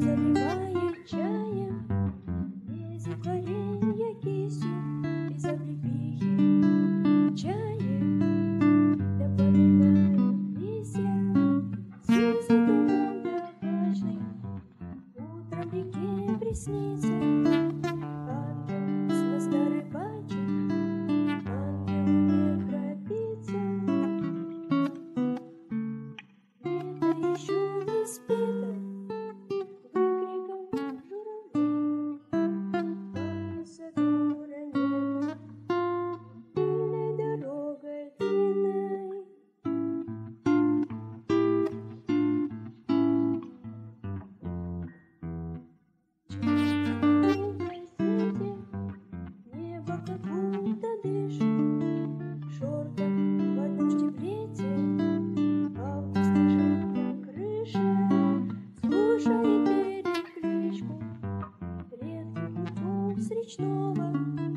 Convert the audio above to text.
заливает чаем, Лезет варенье Christmas. только будто дышит Шорты в одном штиблете Август лежит на крыше Слушает перекличку Редких путем с речного.